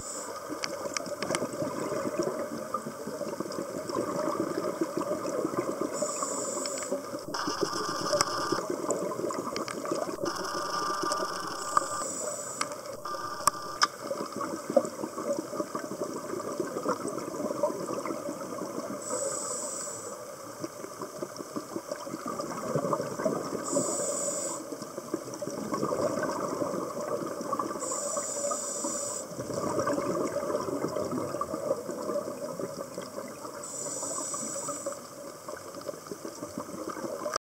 you